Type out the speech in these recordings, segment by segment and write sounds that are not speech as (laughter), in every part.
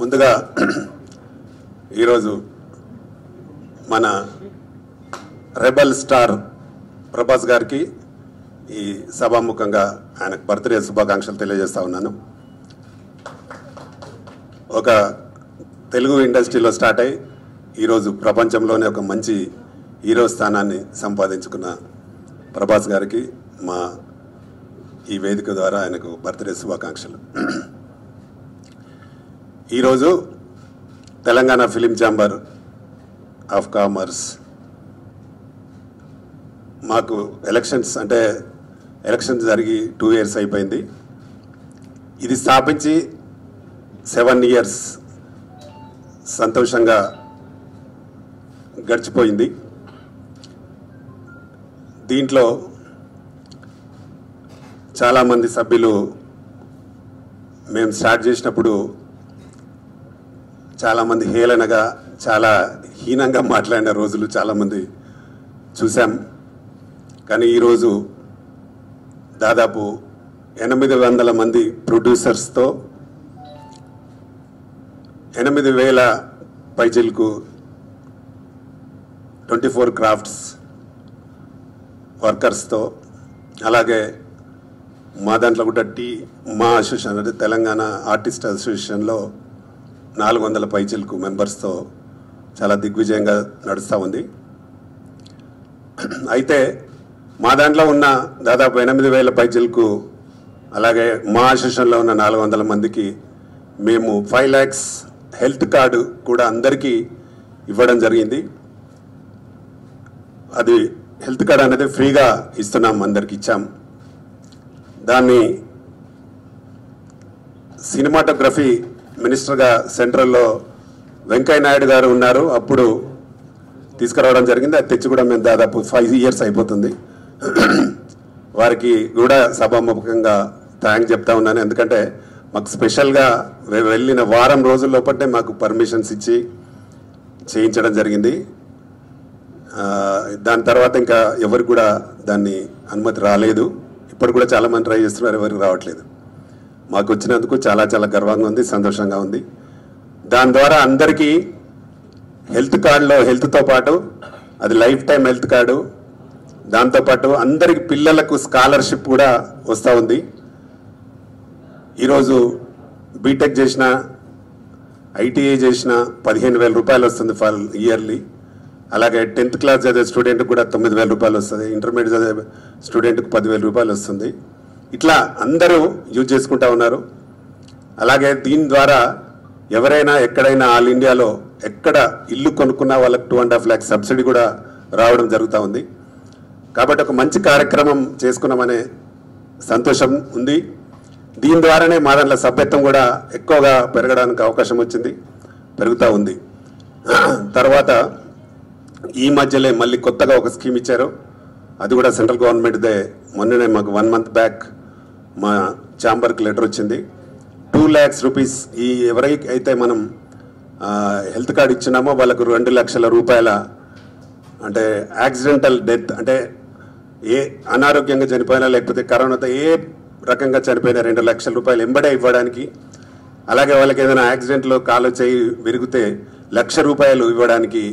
ముందుగా ఈరోజు మన రెబల్ స్టార్ ప్రభాస్ గారికి ఈ సభాముఖంగా ఆయనకు బర్త్డే శుభాకాంక్షలు తెలియజేస్తా ఉన్నాను. ఒక తెలుగు ఇండస్ట్రీలో స్టార్ట్ అయ్యి ఈరోజు ప్రపంచంలోనే ఒక మంచి హీరో స్థానాన్ని సంపాదించుకున్న ప్రభాస్ గారికి మా ఈ వేదిక ద్వారా ఆయనకు బర్త్డే శుభాకాంక్షలు. ఈరోజు Telangana film chamber of commerce మాకు ఎలక్షన్స్ అంటే ఎలక్షన్స్ జరిగి టూ ఇయర్స్ అయిపోయింది. ఇది స్థాపించి సెవెన్ ఇయర్స్ సంతోషంగా గడిచిపోయింది. దీంట్లో చాలామంది సభ్యులు మేము స్టార్ట్ చేసినప్పుడు చాలామంది హేళనగా చాలా హీనంగా మాట్లాడిన రోజులు చాలామంది చూశాం. కానీ ఈరోజు దాదాపు ఎనిమిది వందల మంది ప్రొడ్యూసర్స్తో ఎనిమిది వేల పైచిలకు ట్వంటీ ఫోర్ క్రాఫ్ట్స్ వర్కర్స్తో అలాగే మా దాంట్లో కూడా టీ మా అసోసియేషన్ అంటే తెలంగాణ ఆర్టిస్ట్ అసోసియేషన్లో నాలుగు వందల పైచిలకు మెంబర్స్తో చాలా దిగ్విజయంగా నడుస్తూ ఉంది. అయితే మా దాంట్లో ఉన్న దాదాపు ఎనిమిది వేల పైచిలకు అలాగే మా అసోసియేషన్లో ఉన్న నాలుగు వందల మందికి మేము ఫైవ్ ల్యాక్స్ హెల్త్ కార్డు కూడా అందరికీ ఇవ్వడం జరిగింది. అది హెల్త్ కార్డ్ అనేది ఫ్రీగా ఇస్తున్నాం అందరికి ఇచ్చాం. దాన్ని సినిమాటోగ్రఫీ మినిస్టర్గా సెంట్రల్లో వెంకయ్య నాయుడు గారు ఉన్నారు. అప్పుడు తీసుకురావడం జరిగింది. అది తెచ్చి కూడా మేము దాదాపు ఫైవ్ ఇయర్స్ అయిపోతుంది. వారికి కూడా సభాముఖంగా థ్యాంక్ చెప్తా ఉన్నాను. ఎందుకంటే మాకు స్పెషల్గా వెళ్ళిన వారం రోజుల లోపటే మాకు పర్మిషన్స్ ఇచ్చి చేయించడం జరిగింది. దాని తర్వాత ఇంకా ఎవరు కూడా దాన్ని అనుమతి రాలేదు. ఇప్పుడు కూడా చాలా మంది ట్రై చేస్తున్నారు. ఎవరికి రావట్లేదు. మాకు వచ్చినందుకు చాలా చాలా గర్వంగా ఉంది సంతోషంగా ఉంది. దాని ద్వారా అందరికీ హెల్త్ కార్డులో హెల్త్తో పాటు అది లైఫ్ టైం హెల్త్ కార్డు దాంతోపాటు అందరికి పిల్లలకు స్కాలర్షిప్ కూడా వస్తూ ఉంది. ఈరోజు బీటెక్ చేసిన ఐటీఐ చేసిన పదిహేను వేల రూపాయలు వస్తుంది ఫర్ ఇయర్లీ. అలాగే టెన్త్ క్లాస్ చదివే స్టూడెంట్కి కూడా తొమ్మిది వేల రూపాయలు వస్తుంది. ఇంటర్మీడియట్ చదివే స్టూడెంట్కి పదివేల రూపాయలు వస్తుంది. ఇట్లా అందరూ యూజ్ చేసుకుంటా ఉన్నారు. అలాగే దీని ద్వారా ఎవరైనా ఎక్కడైనా ఆల్ ఇండియాలో ఎక్కడ ఇల్లు కొనుక్కున్న వాళ్ళకి two and half lakhs subsidy కూడా రావడం జరుగుతూ ఉంది. కాబట్టి ఒక మంచి కార్యక్రమం చేసుకున్నామనే సంతోషం ఉంది. దీని ద్వారానే మా దాంట్లో సభ్యత్వం కూడా ఎక్కువగా పెరగడానికి అవకాశం వచ్చింది పెరుగుతూ ఉంది. తర్వాత ఈ మధ్యలో మళ్ళీ కొత్తగా ఒక స్కీమ్ ఇచ్చారు. అది కూడా సెంట్రల్ గవర్నమెంట్దే. మొన్ననే మాకు వన్ మంత్ బ్యాక్ మా ఛాంబర్కి లెటర్ వచ్చింది. టూ ల్యాక్స్ రూపీస్ ఈ ఎవరైతే అయితే మనం హెల్త్ కార్డు ఇచ్చినామో వాళ్ళకు రెండు లక్షల రూపాయల అంటే యాక్సిడెంటల్ డెత్ అంటే ఏ అనారోగ్యంగా చనిపోయినా లేకపోతే కరోనాతో ఏ రకంగా చనిపోయినా రెండు లక్షల రూపాయలు ఎంబడే ఇవ్వడానికి అలాగే వాళ్ళకి ఏదైనా యాక్సిడెంట్లో కాలు చేయి విరిగితే లక్ష రూపాయలు ఇవ్వడానికి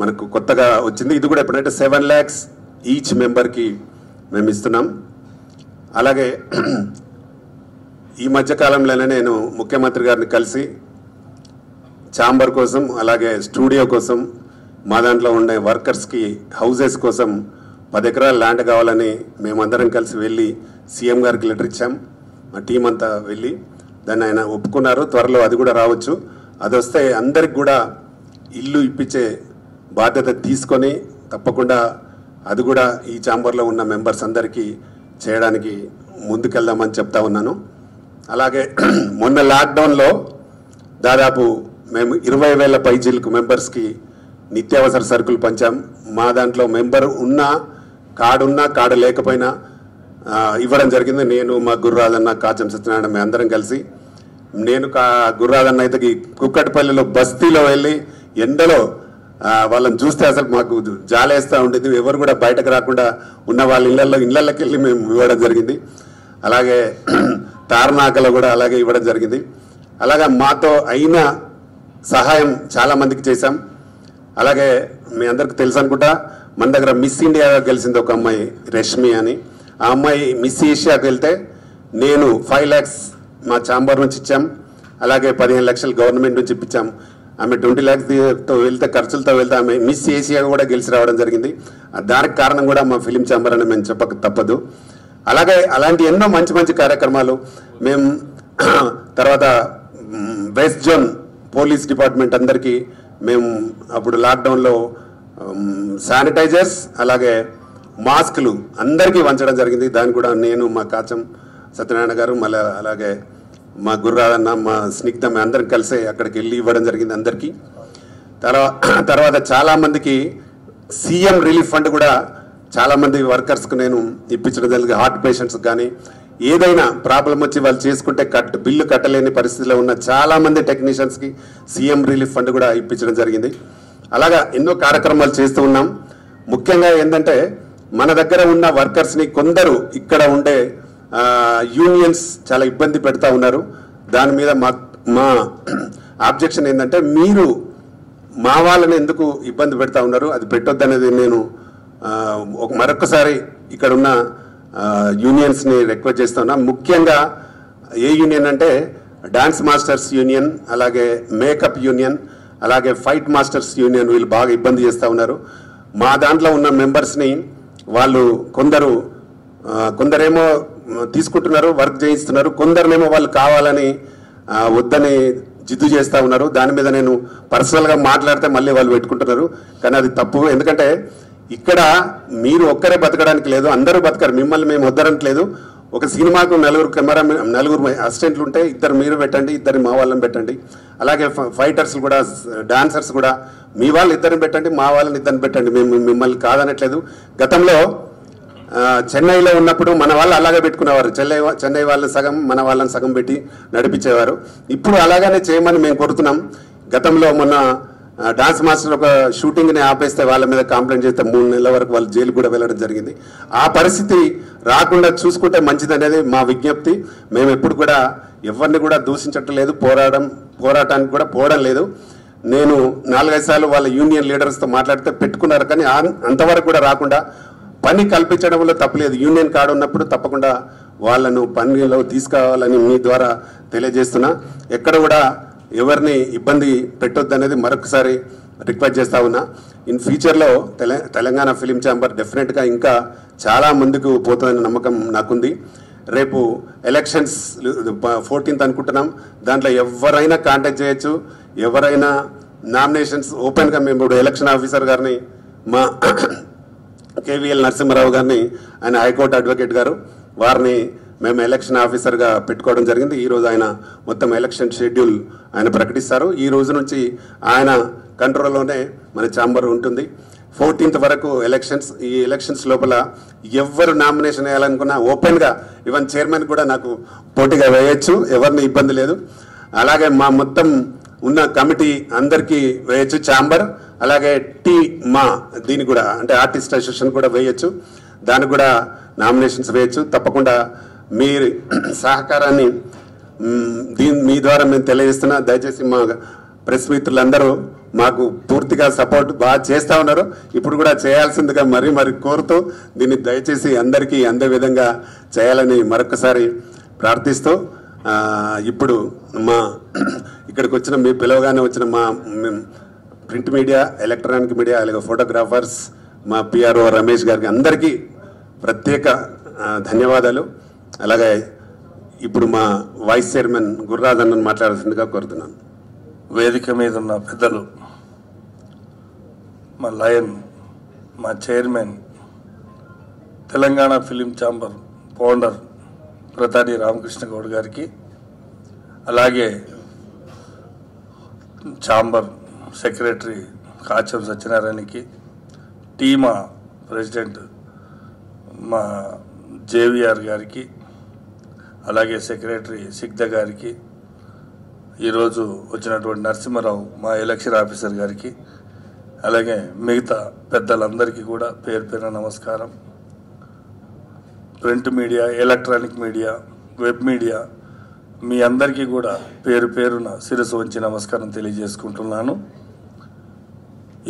మనకు కొత్తగా వచ్చింది. ఇది కూడా ఎప్పుడంటే సెవెన్ ల్యాక్స్ ఈచ్ మెంబర్కి మేము ఇస్తున్నాం. అలాగే ఈ మధ్యకాలంలోనే నేను ముఖ్యమంత్రి గారిని కలిసి ఛాంబర్ కోసం అలాగే స్టూడియో కోసం మా దాంట్లో ఉండే వర్కర్స్కి హౌజెస్ కోసం పది ఎకరాల ల్యాండ్ కావాలని మేమందరం కలిసి వెళ్ళి సీఎం గారికి లెటర్ ఇచ్చాం. మా టీం అంతా వెళ్ళి దాన్ని ఆయన ఒప్పుకున్నారు. త్వరలో అది కూడా రావచ్చు. అది వస్తే అందరికి కూడా ఇల్లు ఇప్పించే బాధ్యత తీసుకొని తప్పకుండా అది కూడా ఈ ఛాంబర్లో ఉన్న మెంబర్స్ అందరికీ చేయడానికి ముందుకెళ్దామని చెప్తా ఉన్నాను. అలాగే (clears throat) మొన్న లాక్డౌన్లో దాదాపు మేము ఇరవై వేల పైజీలకు మెంబర్స్కి నిత్యావసర సరుకులు పంచాం. మా దాంట్లో మెంబర్ ఉన్నా కార్డు ఉన్నా కార్డు లేకపోయినా ఇవ్వడం జరిగింది. నేను మా గుర్రాదన్న కాచం సత్యనారాయణ మేము అందరం కలిసి. నేను కా గుర్రాదన్న అయితే కుక్కటిపల్లిలో బస్తీలో వెళ్ళి ఎండలో వాళ్ళని చూస్తే అసలు మాకు జాలేస్తూ ఉండేది. ఎవరు కూడా బయటకు రాకుండా ఉన్న వాళ్ళ ఇళ్ళలో ఇళ్ళకి వెళ్ళి మేము ఇవ్వడం జరిగింది. అలాగే (clears throat) తార్నాకలో కూడా అలాగే ఇవ్వడం జరిగింది. అలాగా మాతో అయిన సహాయం చాలామందికి చేశాం. అలాగే మీ అందరికి తెలుసు అనుకుంటా మన దగ్గర మిస్ ఇండియా గెలిచింది ఒక అమ్మాయి రష్మి అని. ఆ అమ్మాయి మిస్ ఏషియాకి వెళ్తే నేను ఫైవ్ ల్యాక్స్ మా ఛాంబర్ నుంచి ఇచ్చాం. అలాగే పదిహేను లక్షలు గవర్నమెంట్ నుంచి ఇప్పించాం. ఆమె ట్వంటీ ల్యాక్స్తో వెళ్తే ఖర్చులతో వెళ్తే ఆమె మిస్ ఏషియా కూడా గెలిచి రావడం జరిగింది. దానికి కారణం కూడా మా ఫిలిం ఛాంబర్ అని మేము చెప్పక తప్పదు. అలాగే అలాంటి ఎన్నో మంచి మంచి కార్యక్రమాలు మేము (clears throat) తర్వాత వెస్ట్ జోన్ పోలీస్ డిపార్ట్మెంట్ అందరికీ మేము అప్పుడు లాక్డౌన్లో శానిటైజర్స్ అలాగే మాస్కులు అందరికీ వంచడం జరిగింది. దాన్ని కూడా నేను మా కాచం సత్యనారాయణ గారు మళ్ళీ అలాగే మా గుర్రాలన్న మా స్నిగ్ధం అందరం కలిసి అక్కడికి వెళ్ళి ఇవ్వడం జరిగింది అందరికీ. (clears throat) తర్వాత తర్వాత చాలామందికి సీఎం రిలీఫ్ ఫండ్ కూడా చాలామంది వర్కర్స్కి నేను ఇప్పించడం జరిగింది. హార్ట్ పేషెంట్స్ కానీ ఏదైనా ప్రాబ్లం వచ్చి వాళ్ళు చేసుకుంటే కట్ బిల్లు కట్టలేని పరిస్థితిలో ఉన్న చాలామంది టెక్నీషియన్స్కి సీఎం రిలీఫ్ ఫండ్ కూడా ఇప్పించడం జరిగింది. అలాగా ఎన్నో కార్యక్రమాలు చేస్తూ ఉన్నాం. ముఖ్యంగా ఏంటంటే మన దగ్గర ఉన్న వర్కర్స్ని కొందరు ఇక్కడ ఉండే యూనియన్స్ చాలా ఇబ్బంది పెడతా ఉన్నారు. దాని మీద మా మా ఆబ్జెక్షన్ ఏంటంటే మీరు మా వాళ్ళని ఎందుకు ఇబ్బంది పెడతా ఉన్నారు? అది పెట్టొద్దనేది నేను ఒక మరొకసారి ఇక్కడ ఉన్న యూనియన్స్ని రిక్వెస్ట్ చేస్తున్నా ముఖ్యంగా ఏ యూనియన్ అంటే డాన్స్ మాస్టర్స్ యూనియన్ అలాగే మేకప్ యూనియన్ అలాగే ఫైట్ మాస్టర్స్ యూనియన్ వీళ్ళు బాగా ఇబ్బంది చేస్తూ ఉన్నారు. మా దాంట్లో ఉన్న మెంబర్స్ని వాళ్ళు కొందరు కొందరేమో తీసుకుంటున్నారు వర్క్ చేయిస్తున్నారు. కొందరినేమో వాళ్ళు కావాలని వద్దని జిద్దు చేస్తూ ఉన్నారు. దాని మీద నేను పర్సనల్గా మాట్లాడితే మళ్ళీ వాళ్ళు పెట్టుకుంటున్నారు. కానీ అది తప్పు. ఎందుకంటే ఇక్కడ మీరు ఒక్కరే బతకడానికి లేదు అందరూ బతకరు. మిమ్మల్ని మేము వద్దరట్లేదు ఒక సినిమాకు నలుగురు కెమెరా నలుగురు అసిస్టెంట్లు ఉంటే ఇద్దరు మీరు పెట్టండి ఇద్దరు మా వాళ్ళని పెట్టండి. అలాగే ఫ- ఫైటర్స్ కూడా డాన్సర్స్ కూడా మీ వాళ్ళు ఇద్దరిని పెట్టండి మా వాళ్ళని ఇద్దరిని పెట్టండి. మేము మిమ్మల్ని కాదనట్లేదు. గతంలో చెన్నైలో ఉన్నప్పుడు మన వాళ్ళు అలాగే పెట్టుకునేవారు. చెన్నై చెన్నై వాళ్ళని సగం మన వాళ్ళని సగం పెట్టి నడిపించేవారు. ఇప్పుడు అలాగనే చేయమని మేము కోరుతున్నాం. గతంలో మొన్న డాన్స్ మాస్టర్ ఒక షూటింగ్ని ఆపేస్తే వాళ్ళ మీద కంప్లైంట్ చేస్తే మూడు నెలల వరకు వాళ్ళు జైలు కూడా వెళ్ళడం జరిగింది. ఆ పరిస్థితి రాకుండా చూసుకుంటే మంచిదనేది మా విజ్ఞప్తి. మేము ఎప్పుడు కూడా ఎవరిని కూడా దూషించటం లేదు పోరాటం పోరాటానికి కూడా పోవడం లేదు. నేను నాలుగైదు సార్లు వాళ్ళ యూనియన్ లీడర్స్తో మాట్లాడితే పెట్టుకున్నారు కానీ అంతవరకు కూడా రాకుండా పని కల్పించడంలో తప్పలేదు యూనియన్ కార్డు ఉన్నప్పుడు తప్పకుండా వాళ్ళను పనిలో తీసుకోవాలని మీ ద్వారా తెలియజేస్తున్నా. ఎక్కడ కూడా ఎవరిని ఇబ్బంది పెట్టొద్దు అనేది మరొకసారి రిక్వెస్ట్ చేస్తా ఉన్నా. ఇన్ ఫ్యూచర్లో తెల తెలంగాణ ఫిలిం ఛాంబర్ డెఫినెట్గా ఇంకా చాలా ముందుకు పోతుందనే నమ్మకం నాకుంది. రేపు ఎలక్షన్స్ ఫోర్టీన్త్ అనుకుంటున్నాం. దాంట్లో ఎవరైనా కాంటాక్ట్ చేయొచ్చు. ఎవరైనా నామినేషన్స్ ఓపెన్గా మేము ఇప్పుడు ఎలక్షన్ ఆఫీసర్ గారిని మా కేవీఎల్ నరసింహారావు గారిని ఆయన హైకోర్టు అడ్వకేట్ గారు వారిని మేము ఎలక్షన్ ఆఫీసర్గా పెట్టుకోవడం జరిగింది. ఈరోజు ఆయన మొత్తం ఎలక్షన్ షెడ్యూల్ ఆయన ప్రకటిస్తారు. ఈ రోజు నుంచి ఆయన కంట్రోల్లోనే మన ఛాంబర్ ఉంటుంది. ఫోర్టీన్త్ వరకు ఎలక్షన్స్ ఈ ఎలక్షన్స్ లోపల ఎవరు నామినేషన్ వేయాలనుకున్నా ఓపెన్గా ఈవెన్ చైర్మన్ కూడా నాకు పోటీగా వేయచ్చు ఎవరిని ఇబ్బంది లేదు. అలాగే మా మొత్తం ఉన్న కమిటీ అందరికీ వేయచ్చు ఛాంబర్. అలాగే టీ మా దీని కూడా అంటే ఆర్టిస్ట్ అసోసియేషన్ కూడా వేయచ్చు. దానికి కూడా నామినేషన్స్ వేయచ్చు. తప్పకుండా మీ సహకారాన్ని దీని మీ ద్వారా మేము తెలియజేస్తున్నా దయచేసి మా ప్రెస్ మిత్రులందరూ మాకు పూర్తిగా సపోర్ట్ బాగా చేస్తూ ఉన్నారు. ఇప్పుడు కూడా చేయాల్సిందిగా మరీ మరి కోరుతూ దీన్ని దయచేసి అందరికీ అందే విధంగా చేయాలని మరొకసారి ప్రార్థిస్తూ ఇప్పుడు మా ఇక్కడికి వచ్చిన మీ పిలవగానే వచ్చిన మా ప్రింట్ మీడియా ఎలక్ట్రానిక్ మీడియా అలాగే ఫోటోగ్రాఫర్స్ మా పిఆర్ఓ రమేష్ గారికి అందరికీ ప్రత్యేక ధన్యవాదాలు. అలాగే ఇప్పుడు మా వైస్ చైర్మన్ గుర్రాజ్ అన్నను మాట్లాడాల్సిందిగా కోరుతున్నాను. వేదిక మీద ఉన్న పెద్దలు మా లయన్ మా chairman Telangana film chamber founder Pratani Ramakrishna Goud గారికి అలాగే ఛాంబర్ సెక్రటరీ కాచం సత్యనారాయణకి టీమా ప్రెసిడెంట్ మా జేవిఆర్ గారికి అలాగే సెక్రటరీ సిగ్ధ గారికి ఈరోజు వచ్చినటువంటి నరసింహారావు మా ఎలక్షన్ ఆఫీసర్ గారికి అలాగే మిగతా పెద్దలందరికీ కూడా పేరు పేరున నమస్కారం. Print media electronic media web media మీ అందరికీ కూడా పేరు పేరున శిరస్సు వంచి నమస్కారం తెలియజేసుకుంటున్నాను.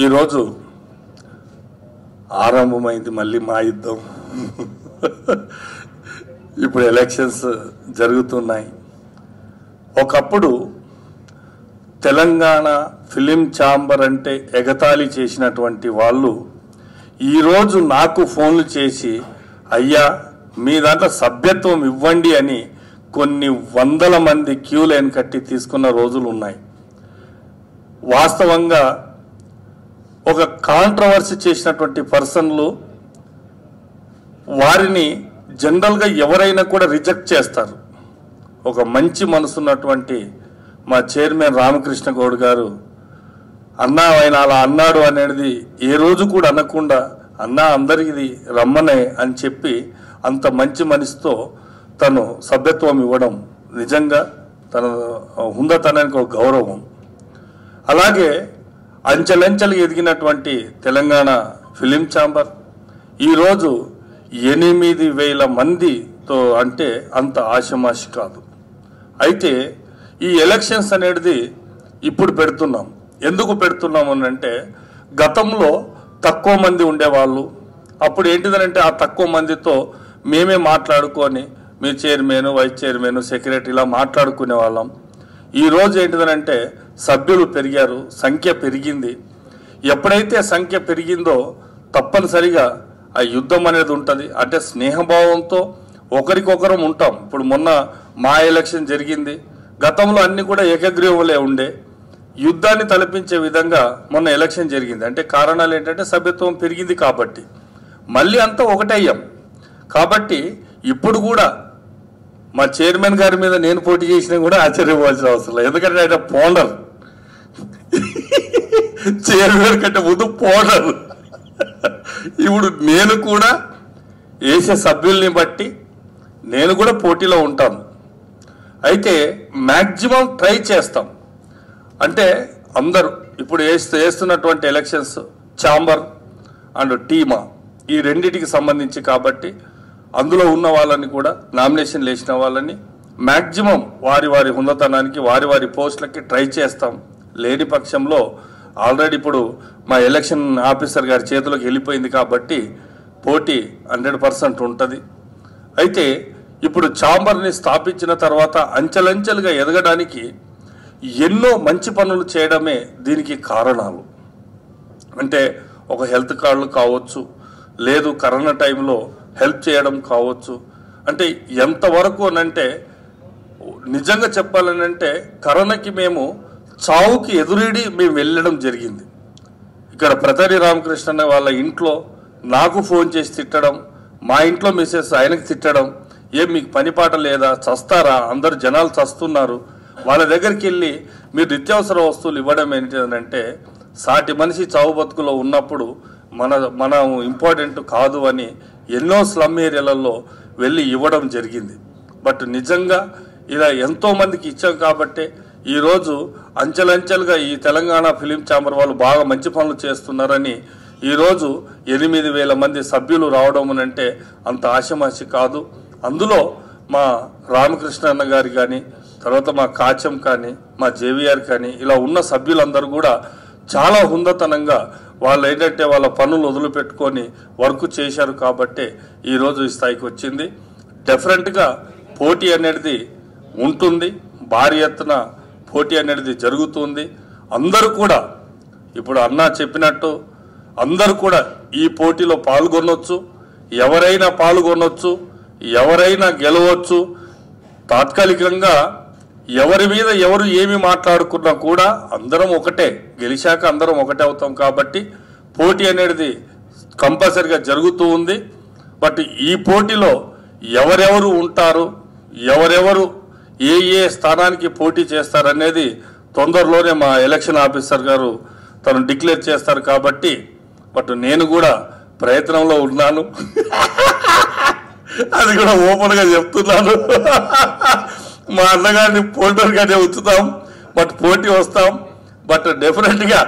ఈరోజు ఆరంభమైంది మళ్ళీ మా యుద్ధం. ఇప్పుడు ఎలక్షన్స్ జరుగుతున్నాయి. ఒకప్పుడు తెలంగాణ ఫిలిం ఛాంబర్ అంటే ఎగతాళి చేసినటువంటి వాళ్ళు ఈరోజు నాకు ఫోన్లు చేసి అయ్యా మీ దాంట్లో సభ్యత్వం ఇవ్వండి అని కొన్ని వందల మంది క్యూ లైన్ కట్టి తీసుకున్న రోజులు ఉన్నాయి. వాస్తవంగా ఒక కాంట్రవర్సీ చేసినటువంటి పర్సన్లు వారిని జనరల్గా ఎవరైనా కూడా రిజెక్ట్ చేస్తారు. ఒక మంచి మనసున్నటువంటి మా చైర్మన్ రామకృష్ణ గౌడ్ గారు అన్నా ఆయన అలా అన్నాడు అనేది ఏ రోజు కూడా అనకుండా అన్నా అందరికీ రమ్మనే అని చెప్పి అంత మంచి మనసుతో తను సభ్యత్వం ఇవ్వడం నిజంగా తన హుందాతనానికి ఒక గౌరవం. అలాగే అంచెలంచెలు ఎదిగినటువంటి తెలంగాణ ఫిలిం ఛాంబర్. ఈరోజు ఎనిమిది వేల మందితో అంటే అంత ఆశమాషి కాదు. అయితే ఈ ఎలక్షన్స్ అనేది ఇప్పుడు పెడుతున్నాం. ఎందుకు పెడుతున్నాం అంటే గతంలో తక్కువ మంది ఉండేవాళ్ళు. అప్పుడు ఏంటిదనంటే ఆ తక్కువ మందితో మేమే మాట్లాడుకొని మీ చైర్మన్ వైస్ చైర్మన్ సెక్రటరీ ఇలా మాట్లాడుకునే వాళ్ళం ఈరోజు ఏంటిదనంటే సభ్యులు పెరిగారు సంఖ్య పెరిగింది. ఎప్పుడైతే సంఖ్య పెరిగిందో తప్పనిసరిగా ఆ యుద్ధం అనేది ఉంటుంది. అంటే స్నేహభావంతో ఒకరికొకరం ఉంటాం. ఇప్పుడు మొన్న మా ఎలక్షన్ జరిగింది. గతంలో అన్ని కూడా ఏకగ్రీవలే ఉండే. యుద్ధాన్ని తలపించే విధంగా మొన్న ఎలక్షన్ జరిగింది. అంటే కారణాలు ఏంటంటే సభ్యత్వం పెరిగింది కాబట్టి. మళ్ళీ అంతా ఒకటయ్యాం. కాబట్టి ఇప్పుడు కూడా మా చైర్మన్ గారి మీద నేను పోటీ చేసినా కూడా ఆశ్చర్యపోవాల్సిన అవసరం లేదు. ఎందుకంటే ఆయన పోండర్ చైర్మన్ కంటే ముందు పోడరు. ఇప్పుడు నేను కూడా వేసే సభ్యుల్ని బట్టి నేను కూడా పోటీలో ఉంటాను. అయితే మ్యాక్సిమం ట్రై చేస్తాం. అంటే అందరూ ఇప్పుడు వేస్తూ వేస్తున్నటువంటి ఎలక్షన్స్ చాంబర్ అండ్ టీమా ఈ రెండింటికి సంబంధించి కాబట్టి అందులో ఉన్న వాళ్ళని కూడా నామినేషన్ వేసిన వాళ్ళని మ్యాక్సిమం వారి వారి హుందతనానికి వారి వారి పోస్టులకి ట్రై చేస్తాం. లేని పక్షంలో ఆల్రెడీ ఇప్పుడు మా ఎలక్షన్ ఆఫీసర్ గారి చేతిలోకి వెళ్ళిపోయింది కాబట్టి పోటీ హండ్రెడ్ పర్సెంట్ ఉంటుంది. అయితే ఇప్పుడు చాంబర్ని స్థాపించిన తర్వాత అంచెలంచెలుగా ఎదగడానికి ఎన్నో మంచి పనులు చేయడమే దీనికి కారణాలు. అంటే ఒక హెల్త్ కార్డులు కావచ్చు లేదు కరోనా టైంలో హెల్ప్ చేయడం కావచ్చు. అంటే ఎంతవరకు అనంటే నిజంగా చెప్పాలనంటే కరోనాకి మేము చావుకి ఎదురీడి మేము వెళ్ళడం జరిగింది. ఇక్కడ ప్రతరి రామకృష్ణ వాళ్ళ ఇంట్లో నాకు ఫోన్ చేసి తిట్టడం మా ఇంట్లో మిసెస్ ఆయనకి తిట్టడం ఏం మీకు పని పాట లేదా చస్తారా అందరు జనాలు చస్తున్నారు వాళ్ళ దగ్గరికి వెళ్ళి మీరు నిత్యావసర వస్తువులు ఇవ్వడం ఏంటంటే సాటి మనిషి చావు బతుకులో ఉన్నప్పుడు మన మనం ఇంపార్టెంట్ కాదు అని ఎన్నో స్లమ్ ఏరియాలలో వెళ్ళి ఇవ్వడం జరిగింది. బట్ నిజంగా ఇలా ఎంతోమందికి ఇచ్చాం కాబట్టే ఈరోజు అంచెలంచెలుగా ఈ తెలంగాణ ఫిలిం ఛాంబర్ వాళ్ళు బాగా మంచి పనులు చేస్తున్నారని ఈరోజు ఎనిమిది వేల మంది సభ్యులు రావడం అంటే అంత ఆశమాసి కాదు. అందులో మా రామకృష్ణ అన్న గారి కానీ తర్వాత మా కాచం కానీ మా జేవిఆర్ కానీ ఇలా ఉన్న సభ్యులందరూ కూడా చాలా హుందతనంగా వాళ్ళు ఏంటంటే వాళ్ళ పనులు వదిలిపెట్టుకొని వర్క్ చేశారు కాబట్టే ఈరోజు ఈ స్థాయికి వచ్చింది. డెఫరెంట్గా పోటీ అనేది ఉంటుంది. భారీ ఎత్తున పోటీ అనేది జరుగుతుంది. అందరూ కూడా ఇప్పుడు అన్నా చెప్పినట్టు అందరూ కూడా ఈ పోటీలో పాల్గొనొచ్చు. ఎవరైనా పాల్గొనొచ్చు ఎవరైనా గెలవచ్చు. తాత్కాలికంగా ఎవరి మీద ఎవరు ఏమి మాట్లాడుకున్నా కూడా అందరం ఒకటే గెలిచాక అందరం ఒకటే అవుతాం కాబట్టి పోటీ అనేది కంపల్సరిగా జరుగుతూ ఉంది. బట్ ఈ పోటీలో ఎవరెవరు ఉంటారు ఎవరెవరు ఏ ఏ స్థానానికి పోటీ చేస్తారనేది తొందరలోనే మా ఎలక్షన్ ఆఫీసర్ గారు తను డిక్లేర్ చేస్తారు కాబట్టి బట్ నేను కూడా ప్రయత్నంలో ఉన్నాను. (laughs) అది కూడా ఓపెన్గా చెప్తున్నాను. (laughs) మా అన్నగారిని పోల్డర్ గానే ఉంచుతాం బట్ పోటీ వస్తాం. బట్ డెఫినెట్గా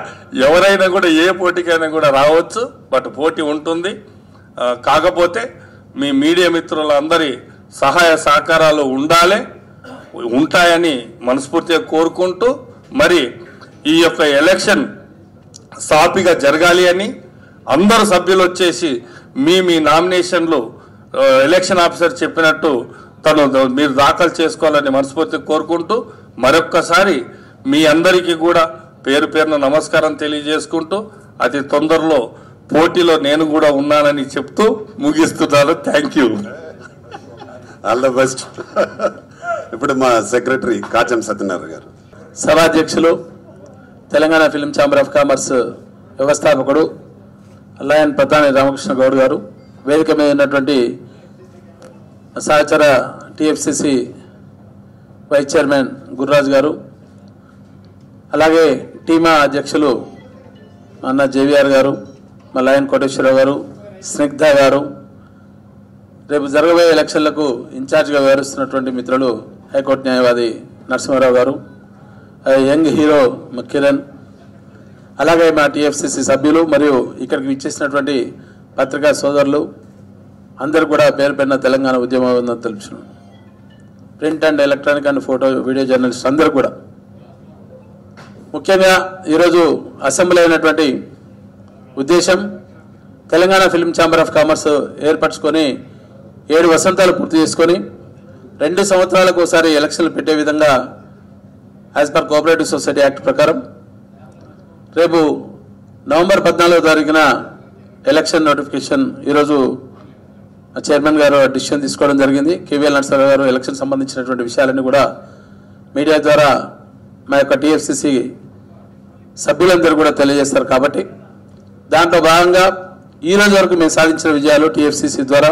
ఎవరైనా కూడా ఏ పోటీకైనా కూడా రావచ్చు బట్ పోటీ ఉంటుంది. కాకపోతే మీ మీడియా మిత్రులందరి సహాయ సహకారాలు ఉండాలి. ఉంటాయని మనస్ఫూర్తిగా కోరుకుంటూ మరి ఈ యొక్క ఎలక్షన్ సాపిగా జరగాలి అని అందరు సభ్యులు వచ్చేసి మీ మీ నామినేషన్లు ఎలక్షన్ ఆఫీసర్ చెప్పినట్టు తను మీరు దాఖలు చేసుకోవాలని మనస్ఫూర్తిగా కోరుకుంటూ మరొక్కసారి మీ అందరికీ కూడా పేరు పేరున నమస్కారం తెలియజేసుకుంటూ అతి తొందరలో పోటీలో నేను కూడా ఉన్నానని చెప్తూ ముగిస్తున్నాను. Thank you all the best ఇప్పుడు మా సెక్రటరీ కాచం సత్యనారాయణ గారు. సభాధ్యక్షులు Telangana film chamber of commerce వ్యవస్థాపకుడు లయన్ ప్రధాని రామకృష్ణ గౌడ్ గారు వేదిక మీద ఉన్నటువంటి సహచర టిఎఫ్సిసి వైస్ చైర్మన్ గుర్రాజ్ గారు అలాగే టీమా అధ్యక్షులు అన్న జేవిఆర్ గారు మా లయన్ కోటేశ్వరరావు గారు స్నిగ్ధ గారు రేపు జరగబోయే ఎలక్షన్లకు ఇన్ఛార్జ్గా వ్యవహరిస్తున్నటువంటి మిత్రులు హైకోర్టు న్యాయవాది నరసింహారావు గారు యంగ్ హీరో మ- కిరణ్ అలాగే మా టిఎఫ్సిసి సభ్యులు మరియు ఇక్కడికి విచ్చేసినటువంటి పత్రికా సోదరులు అందరూ కూడా పేరు పెరిన తెలంగాణ ఉద్యమ తెలుపుతున్నాను print and electronic and photo video journalist అందరూ కూడా. ముఖ్యంగా ఈరోజు అసెంబ్లీ అయినటువంటి ఉద్దేశం Telangana film chamber of commerce ఏర్పరచుకొని ఏడు వసంతాలు పూర్తి చేసుకొని రెండు సంవత్సరాలకు ఒకసారి ఎలక్షన్లు పెట్టే విధంగా as per cooperative society act ప్రకారం రేపు నవంబర్ పద్నాలుగో తారీఖున ఎలక్షన్ నోటిఫికేషన్ ఈరోజు చైర్మన్ గారు డిసిషన్ తీసుకోవడం జరిగింది. కేవీఎల్ నరసరావు గారు ఎలక్షన్ సంబంధించినటువంటి విషయాలన్నీ కూడా మీడియా ద్వారా మా యొక్క టీఎఫ్సిసి సభ్యులందరూ కూడా తెలియజేస్తారు కాబట్టి దాంట్లో భాగంగా ఈ రోజు వరకు మేము సాధించిన విజయాలు టీఎఫ్సిసి ద్వారా.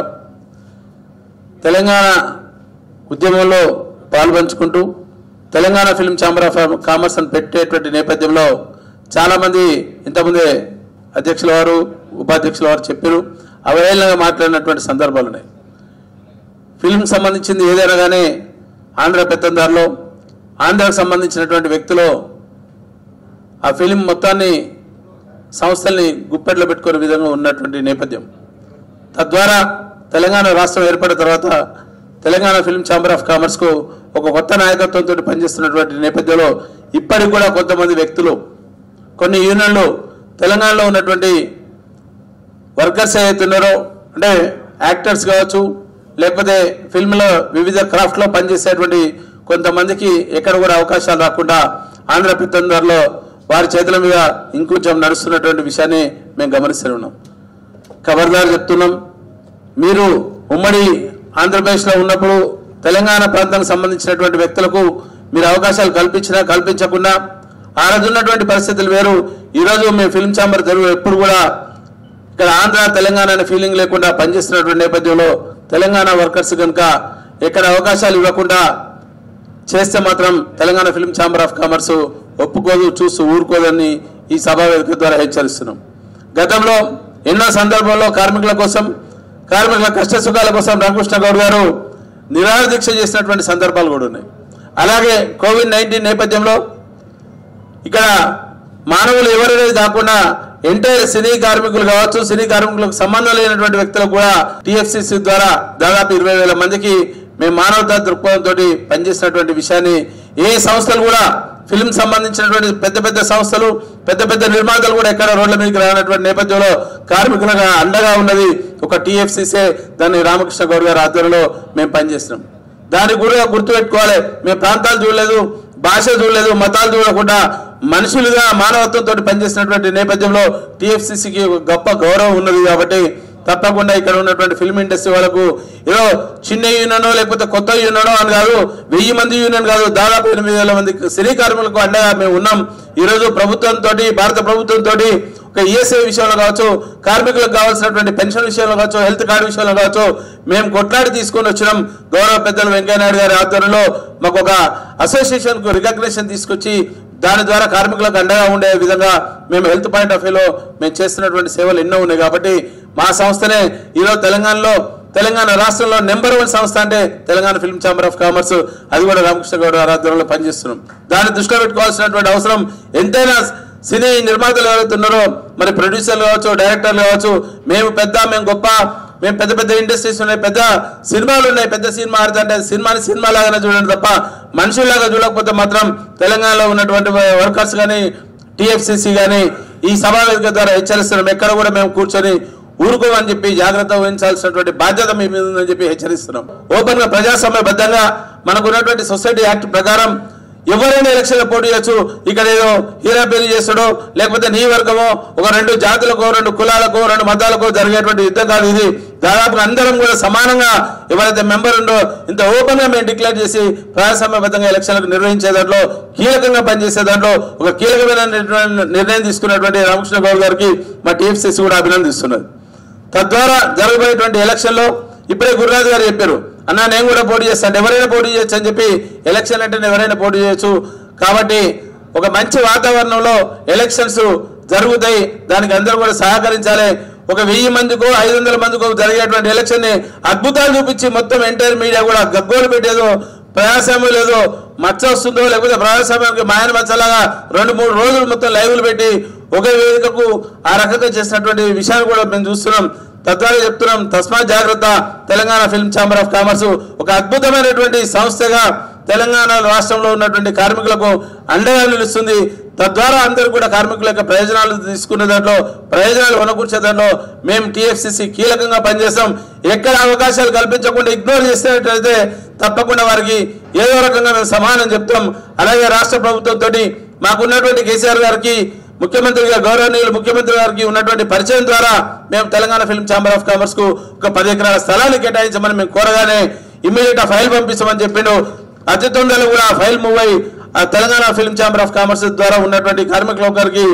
తెలంగాణ ఉద్యమంలో పాల్పంచుకుంటూ Telangana film chamber of commerce అని పెట్టేటువంటి నేపథ్యంలో చాలామంది ఇంతకుముందే అధ్యక్షుల వారు ఉపాధ్యక్షుల వారు చెప్పారు. అవహేళనగా మాట్లాడినటువంటి సందర్భాలు ఉన్నాయి. ఫిల్మ్ సంబంధించింది ఏదైనా కానీ ఆంధ్ర పెత్తందారులో ఆంధ్రకు సంబంధించినటువంటి వ్యక్తులు ఆ ఫిలిం మొత్తాన్ని సంస్థల్ని గుప్పెట్లో పెట్టుకునే విధంగా ఉన్నటువంటి నేపథ్యం. తద్వారా తెలంగాణ రాష్ట్రం ఏర్పడిన తర్వాత తెలంగాణ ఫిల్మ్ ఛాంబర్ ఆఫ్ కామర్స్కు ఒక కొత్త నాయకత్వంతో పనిచేస్తున్నటువంటి నేపథ్యంలో ఇప్పటికి కూడా కొంతమంది వ్యక్తులు కొన్ని యూనియన్లు తెలంగాణలో ఉన్నటువంటి వర్కర్స్ ఏదైతే ఉన్నారో అంటే యాక్టర్స్ కావచ్చు లేకపోతే ఫిల్మ్లో వివిధ క్రాఫ్ట్లో పనిచేసేటువంటి కొంతమందికి ఎక్కడ కూడా అవకాశాలు రాకుండా ఆంధ్ర పిత్తందరిలో వారి చేతుల మీద ఇంకొంచెం నడుస్తున్నటువంటి విషయాన్ని మేము గమనిస్తూ ఉన్నాం. ఖబర్దారు చెప్తున్నాం. మీరు ఉమ్మడి ఆంధ్రప్రదేశ్లో ఉన్నప్పుడు తెలంగాణ ప్రాంతానికి సంబంధించినటువంటి వ్యక్తులకు మీరు అవకాశాలు కల్పించినా కల్పించకుండా ఆ రోజు ఉన్నటువంటి పరిస్థితులు వేరు. ఈరోజు మీ ఫిల్మ్ ఛాంబర్ జరుగు ఎప్పుడు కూడా ఇక్కడ ఆంధ్ర తెలంగాణ అనే ఫీలింగ్ లేకుండా పనిచేస్తున్నటువంటి నేపథ్యంలో తెలంగాణ వర్కర్స్ కనుక ఎక్కడ అవకాశాలు ఇవ్వకుండా చేస్తే మాత్రం Telangana film chamber of commerce ఒప్పుకోదు చూస్తూ ఊరుకోదని ఈ సభా వేదిక ద్వారా హెచ్చరిస్తున్నాం. గతంలో ఎన్నో సందర్భాల్లో కార్మికుల కోసం కార్మికుల కష్ట సుఖాల కోసం రామకృష్ణ గౌడ్ గారు నిరాహార దీక్ష చేసినటువంటి సందర్భాలు కూడా ఉన్నాయి. అలాగే కోవిడ్ నైన్టీన్ నేపథ్యంలో ఇక్కడ మానవులు ఎవరనేది కాకుండా ఎంటైర్ సినీ కార్మికులు కావచ్చు సినీ కార్మికులకు సంబంధం లేనటువంటి వ్యక్తులకు కూడా టిఎఫ్సిసి ద్వారా దాదాపు ఇరవై వేల మందికి మేము మానవతా దృక్పథంతో పనిచేసినటువంటి విషయాన్ని ఏ సంస్థలు కూడా ఫిల్మ్ సంబంధించినటువంటి పెద్ద పెద్ద సంస్థలు పెద్ద పెద్ద నిర్మాతలు కూడా ఎక్కడ రోడ్ల మీదకి రానటువంటి నేపథ్యంలో కార్మికులకు అండగా ఉన్నది ఒక టీఎఫ్సీసే దాన్ని రామకృష్ణ గౌడ్ గారి ఆధ్వర్యంలో మేము పనిచేస్తున్నాం. దాన్ని కూడా గుర్తుపెట్టుకోవాలి. మేము ప్రాంతాలు చూడలేదు భాష చూడలేదు మతాలు చూడకుండా మనుషులుగా మానవత్వంతో పనిచేసినటువంటి నేపథ్యంలో టీఎఫ్సీసీకి గొప్ప గౌరవం ఉన్నది కాబట్టి తప్పకుండా ఇక్కడ ఉన్నటువంటి ఫిల్మ్ ఇండస్ట్రీ వాళ్ళకు ఏదో చిన్న యూనియనో లేకపోతే కొత్త యూనియనో అని కాదు వెయ్యి మంది యూనియన్ కాదు దాదాపు ఎనిమిది వేల మంది సినీ కార్మికులకు అండగా మేము ఉన్నాం. ఈరోజు ప్రభుత్వంతో భారత ప్రభుత్వంతో ఒక ఈఎస్ఐ విషయంలో కావచ్చు కార్మికులకు కావాల్సినటువంటి పెన్షన్ విషయంలో కావచ్చు హెల్త్ కార్డు విషయంలో కావచ్చు మేము కొట్లాడి తీసుకొని వచ్చినాం. గౌరవ పెద్దలు వెంకయ్యనాయుడు గారి ఆధ్వర్యంలో మాకు ఒక అసోసియేషన్కు రికగ్నేషన్ తీసుకొచ్చి దాని ద్వారా కార్మికులకు అండగా ఉండే విధంగా మేము హెల్త్ పాయింట్ ఆఫ్ వ్యూలో మేము చేస్తున్నటువంటి సేవలు ఎన్నో ఉన్నాయి కాబట్టి మా సంస్థనే ఈరోజు తెలంగాణలో తెలంగాణ రాష్ట్రంలో నెంబర్ వన్ సంస్థ అంటే Telangana film chamber of commerce. అది కూడా రామకృష్ణ గౌడ్ ఆరాధనలో పనిచేస్తున్నాం. దాన్ని దృష్టిలో పెట్టుకోవాల్సినటువంటి అవసరం ఎంతైనా సినీ నిర్మాతలు ఎవరైతే ఉన్నారో మరి ప్రొడ్యూసర్లు కావచ్చు డైరెక్టర్లు కావచ్చు మేము పెద్ద మేము గొప్ప మేము పెద్ద పెద్ద ఇండస్ట్రీస్ ఉన్నాయి పెద్ద సినిమాలు ఉన్నాయి పెద్ద సినిమా ఆడుతుంటే సినిమాని సినిమా లాగానే చూడండి తప్ప మనుషుల్లాగా చూడకపోతే మాత్రం తెలంగాణలో ఉన్నటువంటి వర్కర్స్ కానీ టిఎఫ్సిసి కానీ ఈ సమావేశం ద్వారా హెచ్చరిస్తున్నాం. ఎక్కడ కూడా మేము కూర్చొని ఊరుకోమని చెప్పి జాగ్రత్త వహించాల్సినటువంటి బాధ్యత మీ మీద ఉందని చెప్పి హెచ్చరిస్తున్నాం. ఓపెన్గా ప్రజాస్వామ్యబద్ధంగా మనకు ఉన్నటువంటి సొసైటీ యాక్ట్ ప్రకారం ఎవరైనా ఎలక్షన్లో పోటీ చేయొచ్చు. ఇక్కడ ఏదో హీరా పెళ్ళి చేస్తాడో లేకపోతే నీ వర్గమో ఒక రెండు జాతులకో రెండు కులాలకో రెండు మతాలకో జరిగేటువంటి యుద్ధం కాదు ఇది. దాదాపుగా అందరం కూడా సమానంగా ఎవరైతే మెంబర్ ఉందో ఇంత ఓపెన్గా మేము డిక్లేర్ చేసి ప్రజాస్వామ్యబద్ధంగా ఎలక్షన్లకు నిర్వహించే దాంట్లో కీలకంగా పనిచేసే దాంట్లో ఒక కీలకమైన నిర్ణయం- తీసుకున్నటువంటి రామకృష్ణ గౌడ్ గారికి మా టీఎఫ్సీసీ కూడా అభినందిస్తున్నారు తద్వారా జరగబోయేటువంటి ఎలక్షన్లో ఇప్పుడే గురురాజు గారు చెప్పారు అన్నా నేను కూడా పోటీ చేస్తాను ఎవరైనా పోటీ చేయొచ్చు అని చెప్పి ఎలక్షన్ అంటే ఎవరైనా పోటీ చేయొచ్చు. కాబట్టి ఒక మంచి వాతావరణంలో ఎలక్షన్స్ జరుగుతాయి దానికి అందరూ కూడా సహకరించాలి. ఒక వెయ్యి మందికో ఐదు వందల మందికో జరిగేటువంటి ఎలక్షన్ని అద్భుతాలు చూపించి మొత్తం ఎంటైర్ మీడియా కూడా గగ్గోలు పెట్టేదో ప్రజాస్వామ్యం లేదో మచ్చ వస్తుందో లేకపోతే ప్రజాస్వామ్యానికి మాయన మచ్చలాగా రెండు మూడు రోజులు మొత్తం లైవ్లు పెట్టి ఒకే వేదికకు ఆ రకంగా చేసినటువంటి విషయాలు కూడా మేము చూస్తున్నాం. తద్వారా చెప్తున్నాం తస్మాత్ జాగ్రత్త Telangana film chamber of commerce ఒక అద్భుతమైనటువంటి సంస్థగా తెలంగాణ రాష్ట్రంలో ఉన్నటువంటి కార్మికులకు అండగా నిలుస్తుంది. తద్వారా అందరూ కూడా కార్మికుల యొక్క ప్రయోజనాలు తీసుకునే దాంట్లో ప్రయోజనాలు వనకూర్చే దాంట్లో మేము టీఎఫ్సీసీ కీలకంగా పనిచేస్తాం. ఎక్కడ అవకాశాలు కల్పించకుండా ఇగ్నోర్ చేసినట్లయితే తప్పకుండా వారికి ఏదో రకంగా మేము సమానం చెప్తాం. అలాగే రాష్ట్ర ప్రభుత్వంతో మాకున్నటువంటి కేసీఆర్ గారికి ముఖ్యమంత్రిగా గౌరవనీయులు ముఖ్యమంత్రి గారికి ఉన్నటువంటి పరిచయం ద్వారా మేము తెలంగాణ ఫిల్మ్ ఛాంబర్ ఆఫ్ కామర్స్కు ఒక పది ఎకరాల స్థలాన్ని కేటాయించమని మేము కోరగానే ఇమ్మీడియట్ ఫైల్ పంపిస్తామని చెప్పిండు. అతి తొందరలో కూడా ఫైల్ మూవ్ అయి ఆ Telangana film chamber of commerce ద్వారా ఉన్నటువంటి కార్మికుల ఒకరికి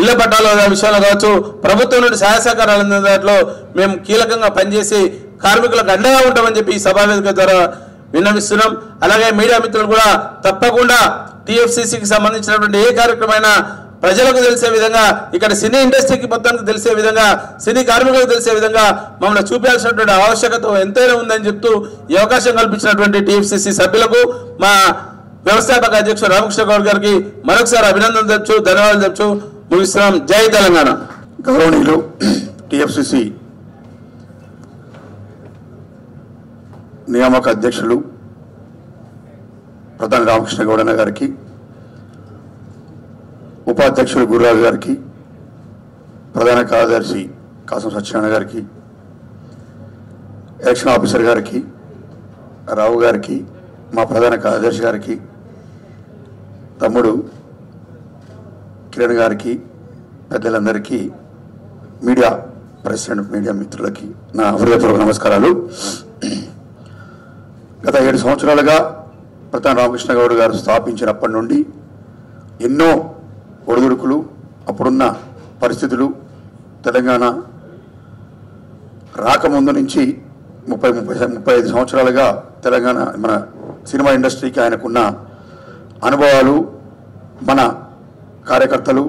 ఇళ్ళ పట్టాల విషయంలో కావచ్చు ప్రభుత్వం నుండి సహాయ సహకారాలు అందిన దాంట్లో మేము కీలకంగా పనిచేసి కార్మికులకు అండగా ఉంటామని చెప్పి ఈ సభావేదిక ద్వారా విన్నవిస్తున్నాం. అలాగే మీడియా మిత్రులు కూడా తప్పకుండా టిఎఫ్సిసికి సంబంధించినటువంటి ఏ కార్యక్రమైనా ప్రజలకు తెలిసే విధంగా ఇక్కడ సినీ ఇండస్ట్రీకి మొత్తానికి తెలిసే విధంగా సినీ కార్మికులకు తెలిసే విధంగా మమ్మల్ని చూపాల్సినటువంటి ఆవశ్యకత ఎంతైనా ఉందని చెప్తూ ఈ అవకాశం కల్పించినటువంటి టిఎఫ్సిసి సభ్యులకు మా వ్యవస్థాపక అధ్యక్షుడు రామకృష్ణ గౌడ్ గారికి మరొకసారి అభినందన తెచ్చు ధన్యవాదాలు తెచ్చు ముగిస్తున్నాం. జై తెలంగాణ. గౌరవనీయులు టిఎఫ్సిసి నియామక అధ్యక్షులు ప్రధాని రామకృష్ణ గౌడన్న గారికి ఉపాధ్యక్షుడు గురురాజు గారికి ప్రధాన కార్యదర్శి కాసం సత్యనారాయణ గారికి ఎలక్షన్ ఆఫీసర్ గారికి రావు గారికి మా ప్రధాన కార్యదర్శి గారికి తమ్ముడు కిరణ్ గారికి పెద్దలందరికీ మీడియా ప్రెసిడెంట్ మీడియా మిత్రులకి నా హృదయపూర్వక నమస్కారాలు. గత ఏడు సంవత్సరాలుగా ప్రధాన రామకృష్ణ గౌడ్ గారు స్థాపించినప్పటి నుండి ఎన్నో ఒడిదుడుకులు అప్పుడున్న పరిస్థితులు తెలంగాణ రాకముందు నుంచి ముప్పై ముప్పై ముప్పై ఐదు సంవత్సరాలుగా తెలంగాణ మన సినిమా ఇండస్ట్రీకి ఆయనకున్న అనుభవాలు మన కార్యకర్తలు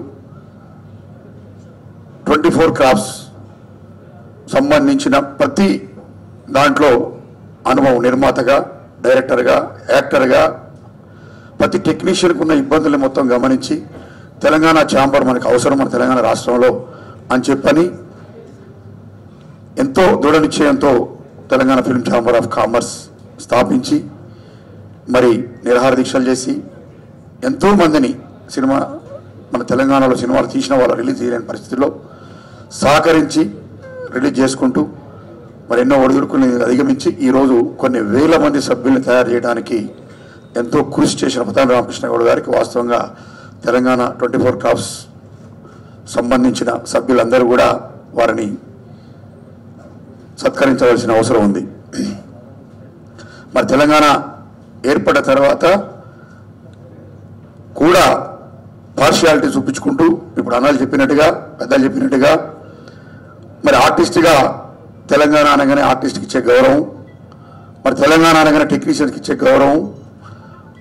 ట్వంటీ ఫోర్ క్రాఫ్ట్స్ సంబంధించిన ప్రతి దాంట్లో అనుభవం నిర్మాతగా డైరెక్టర్గా యాక్టర్గా ప్రతి టెక్నీషియన్కి ఉన్న ఇబ్బందులు మొత్తం గమనించి తెలంగాణ ఛాంబర్ మనకు అవసరం మన తెలంగాణ రాష్ట్రంలో అని చెప్పని ఎంతో దృఢ నిశ్చయంతో Telangana film chamber of commerce స్థాపించి మరి నిరాహార దీక్షలు చేసి ఎంతో మందిని సినిమా మన తెలంగాణలో సినిమాలు తీసిన వాళ్ళు రిలీజ్ చేయలేని పరిస్థితుల్లో సహకరించి రిలీజ్ చేసుకుంటూ మరి ఎన్నో ఒడిదుడుకుని అధిగమించి ఈరోజు కొన్ని వేల మంది సభ్యుల్ని తయారు చేయడానికి ఎంతో కృషి చేసిన ప్రధాని రామకృష్ణ గౌడ్ గారికి వాస్తవంగా తెలంగాణ ట్వంటీ ఫోర్ క్రాఫ్ట్స్ సంబంధించిన సభ్యులందరూ కూడా వారిని సత్కరించవలసిన అవసరం ఉంది. మరి తెలంగాణ ఏర్పడ్డ తర్వాత కూడా పార్షియాలిటీ చూపించుకుంటూ ఇప్పుడు అన్నాలు చెప్పినట్టుగా పెద్దలు చెప్పినట్టుగా మరి ఆర్టిస్ట్గా తెలంగాణ అనగానే ఆర్టిస్ట్కి ఇచ్చే గౌరవం మరి తెలంగాణ అనగానే టెక్నీషియన్కి ఇచ్చే గౌరవం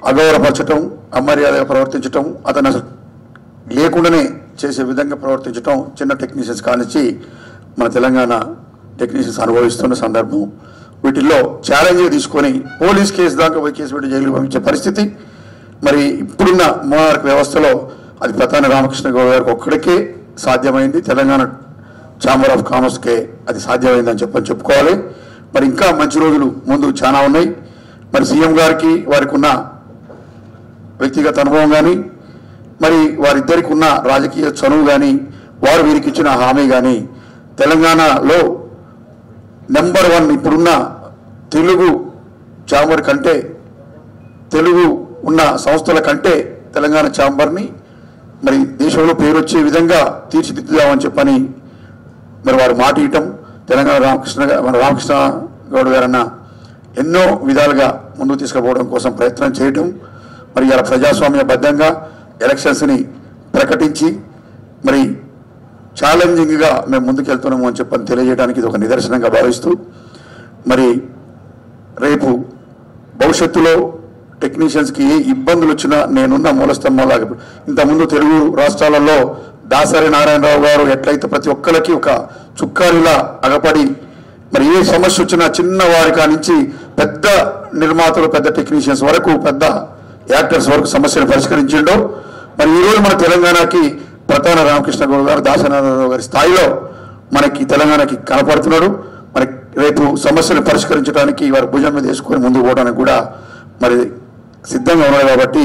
అగౌరవపరచటం అమర్యాదగా ప్రవర్తించటం అతను అసలు లేకుండానే చేసే విధంగా ప్రవర్తించటం చిన్న టెక్నీషియన్స్ కానిచ్చి మన తెలంగాణ టెక్నీషియన్స్ అనుభవిస్తున్న సందర్భం. వీటిల్లో ఛాలెంజ్ తీసుకొని పోలీస్ కేసు దాకా పోయి కేసు పెట్టి జైలు పంపించే పరిస్థితి. మరి ఇప్పుడున్న మోనార్క్ వ్యవస్థలో అది ప్రధాని రామకృష్ణ గౌడ్ గారికి ఒక్కడికే సాధ్యమైంది. తెలంగాణ ఛాంబర్ ఆఫ్ కామర్స్కే అది సాధ్యమైందని చెప్పని చెప్పుకోవాలి. మరి ఇంకా మంచి రోజులు ముందు చాలా ఉన్నాయి. మరి సీఎం గారికి వారికి ఉన్న వ్యక్తిగత అనుభవం కానీ మరి వారిద్దరికి ఉన్న రాజకీయ చనువు కానీ వారు వీరికి ఇచ్చిన హామీ కానీ తెలంగాణలో నెంబర్ వన్ ఇప్పుడున్న తెలుగు ఛాంబర్ కంటే తెలుగు ఉన్న సంస్థల కంటే తెలంగాణ ఛాంబర్ని మరి దేశంలో పేరు వచ్చే విధంగా తీర్చిదిద్దుదామని చెప్పని మరి వారు మాట ఇవ్వటం తెలంగాణ రామకృష్ణ మన రామకృష్ణ గౌడ్ గారన్న ఎన్నో విధాలుగా ముందుకు తీసుకుపోవడం కోసం ప్రయత్నం చేయటం మరి ఇలా ప్రజాస్వామ్యబద్ధంగా ఎలక్షన్స్ని ప్రకటించి మరి ఛాలెంజింగ్గా మేము ముందుకెళ్తున్నాము అని చెప్పని తెలియజేయడానికి ఇది ఒక నిదర్శనంగా భావిస్తూ మరి రేపు భవిష్యత్తులో టెక్నీషియన్స్కి ఏ ఇబ్బందులు వచ్చినా నేనున్న మూలస్తంభంలాగా ఇంతకుముందు తెలుగు రాష్ట్రాలలో దాసరి నారాయణరావు గారు ఎట్లయితే ప్రతి ఒక్కరికి ఒక చుక్కాలిలా అగపడి మరి ఏ సమస్య వచ్చినా చిన్న వారి కానించి పెద్ద నిర్మాతలు పెద్ద టెక్నీషియన్స్ వరకు పెద్ద యాక్టర్స్ వరకు సమస్యను పరిష్కరించిండో మరి ఈరోజు మన తెలంగాణకి ప్రధాన రామకృష్ణ గౌడ్ గారు దాసనారాయణరావు గారి స్థాయిలో మనకి తెలంగాణకి కనపడుతున్నాడు. మరి రేపు సమస్యలు పరిష్కరించడానికి వారి భుజం మీద వేసుకొని ముందుకు పోవడానికి కూడా మరి సిద్ధంగా ఉన్నారు కాబట్టి